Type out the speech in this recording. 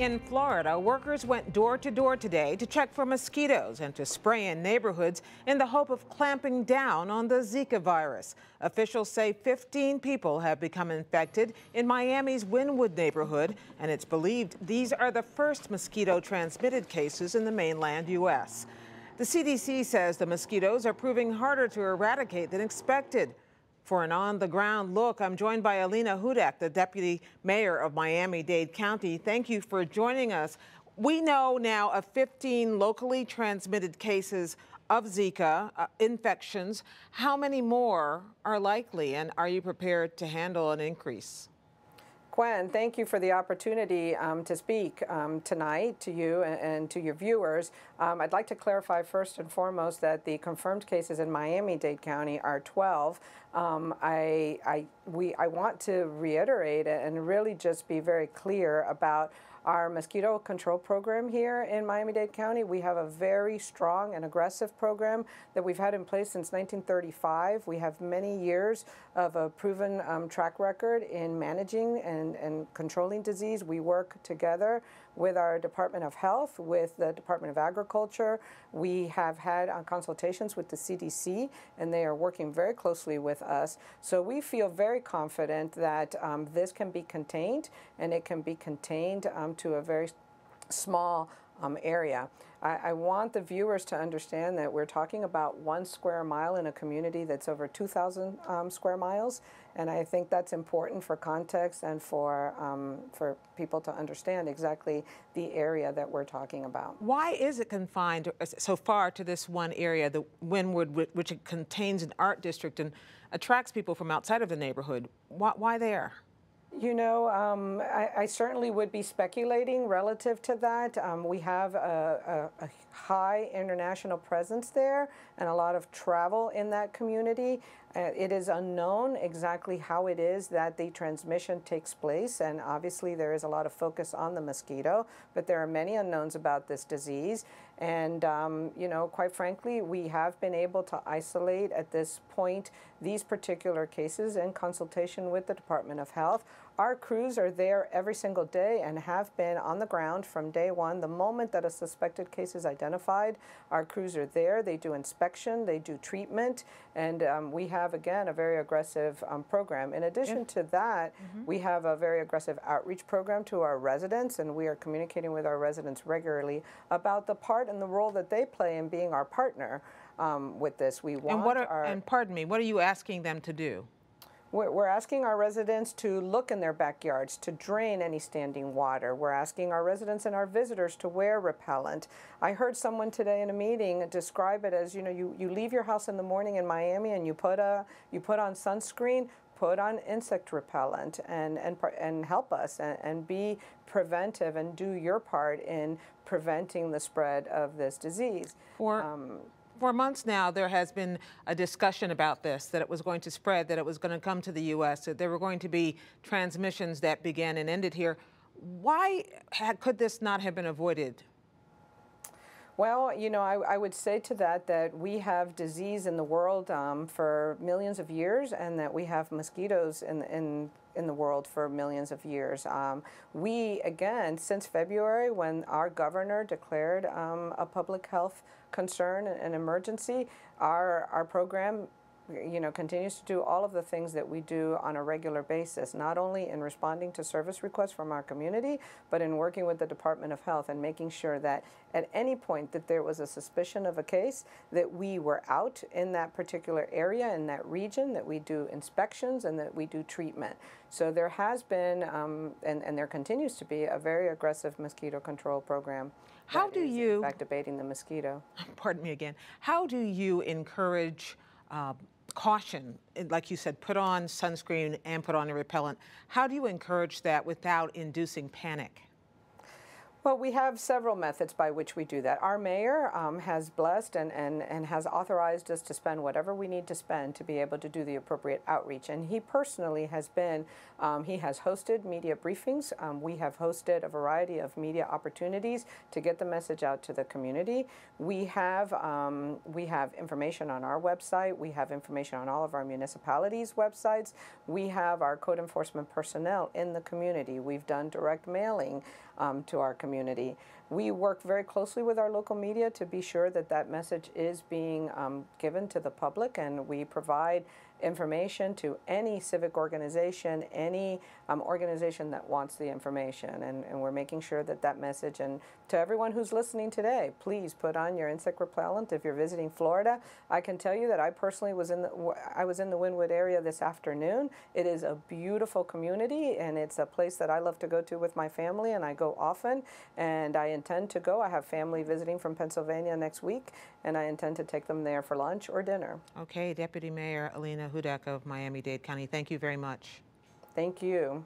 In Florida, workers went door to door today to check for mosquitoes and to spray in neighborhoods in the hope of clamping down on the Zika virus. Officials say 15 people have become infected in Miami's Wynwood neighborhood, and it's believed these are the first mosquito transmitted cases in the mainland U.S. The CDC says the mosquitoes are proving harder to eradicate than expected. For an on the ground look, I'm joined by Alina Hudak, the deputy mayor of Miami Dade County. Thank you for joining us. We know now of 15 locally transmitted cases of Zika uh, infections. How many more are likely, and are you prepared to handle an increase? Gwen, thank you for the opportunity um, to speak um, tonight to you and, and, to your viewers. Um, I'd like to clarify first and foremost that the confirmed cases in Miami-Dade County are 12. Um, I, I, we, I want to reiterate and really just be very clear about our mosquito control program here in Miami-Dade County. We have a very strong and aggressive program that we've had in place since 1935. We have many years of a proven um, track record in managing and, and controlling disease. We work together with our Department of Health, with the Department of Agriculture. We have had uh, consultations with the CDC, and they are working very closely with us. So we feel very confident that um, this can be contained, and it can be contained um, to a very small um, area. I, I, want the viewers to understand that we're talking about one square mile in a community that's over 2,000 um, square miles, and I think that's important for context and for um, for people to understand exactly the area that we're talking about. Why is it confined so far to this one area, the Wynwood, which contains an art district and attracts people from outside of the neighborhood? Why, why there? You know, um, I, I, certainly would be speculating relative to that. Um, we have a, a, a, high international presence there and a lot of travel in that community. Uh, it is unknown exactly how it is that the transmission takes place, and obviously there is a lot of focus on the mosquito, but there are many unknowns about this disease. And, um, you know, quite frankly, we have been able to isolate at this point these particular cases in consultation with the Department of Health. Our crews are there every single day and have been on the ground from day one. The moment that a suspected case is identified, our crews are there. They do inspection, they do treatment, and um, we have, again, a very aggressive um, program. In addition yeah. to that, mm -hmm. we have a very aggressive outreach program to our residents, and we are communicating with our residents regularly about the part and the role that they play in being our partner um, with this. We want and what are, our, and pardon me, what are you asking them to do? We're asking our residents to look in their backyards, to drain any standing water. We're asking our residents and our visitors to wear repellent. I heard someone today in a meeting describe it as, you know, you, you leave your house in the morning in Miami and you put, a, you put on sunscreen, put on insect repellent and, and, and help us and, and be preventive and do your part in preventing the spread of this disease. For, um, for months now, there has been a discussion about this, that it was going to spread, that it was going to come to the U.S., that there were going to be transmissions that began and ended here. Why could this not have been avoided well, you know, I, I, would say to that that we have disease in the world um, for millions of years, and that we have mosquitoes in in in the world for millions of years. Um, we again, since February, when our governor declared um, a public health concern, an emergency, our our program you know, continues to do all of the things that we do on a regular basis, not only in responding to service requests from our community, but in working with the Department of Health and making sure that at any point that there was a suspicion of a case, that we were out in that particular area, in that region, that we do inspections and that we do treatment. So there has been, um, and, and there continues to be, a very aggressive mosquito control program. How do you, in fact, abating the mosquito. Pardon me again. How do you encourage uh, caution, eh, like you said, put on sunscreen and put on a repellent. How do you encourage that without inducing panic? Well, we have several methods by which we do that. Our mayor um, has blessed and, and, and has authorized us to spend whatever we need to spend to be able to do the appropriate outreach. And he personally has been, um, he has hosted media briefings. Um, we have hosted a variety of media opportunities to get the message out to the community. We have, um, we have information on our website. We have information on all of our municipalities' websites. We have our code enforcement personnel in the community. We've done direct mailing. Um, to our community. We work very closely with our local media to be sure that that message is being um, given to the public, and we provide information to any civic organization, any um, organization that wants the information. And, and, we're making sure that that message, and to everyone who's listening today, please put on your insect repellent if you're visiting Florida. I can tell you that I personally was in the, I was in the Wynwood area this afternoon. It is a beautiful community, and it's a place that I love to go to with my family, and I go often, and I intend to go. I have family visiting from Pennsylvania next week, and I intend to take them there for lunch or dinner. Okay, Deputy Mayor Alina Hudak of Miami-Dade County, thank you very much. Thank you.